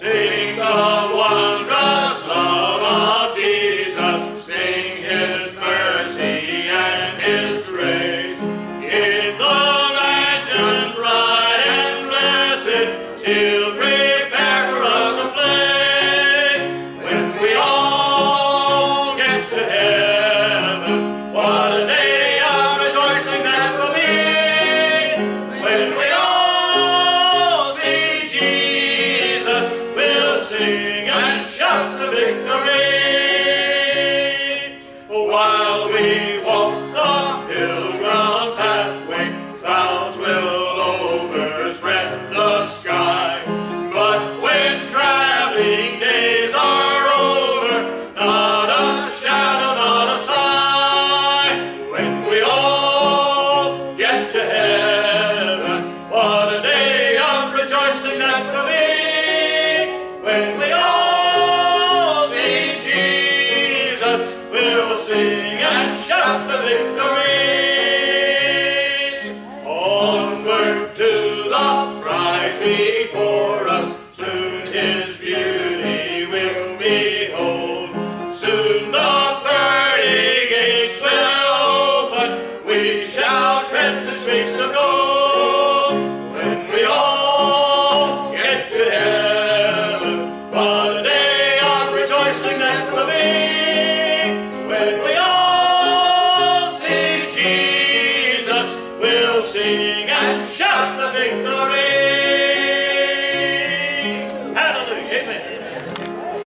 Sing the sing and shout the victory. While we For us. Soon his beauty will behold. Soon the pearly gates will open. We shall tread the streets of gold. When we all get to heaven, what a day of rejoicing that will be. When we all see Jesus, we'll sing and shout the victory.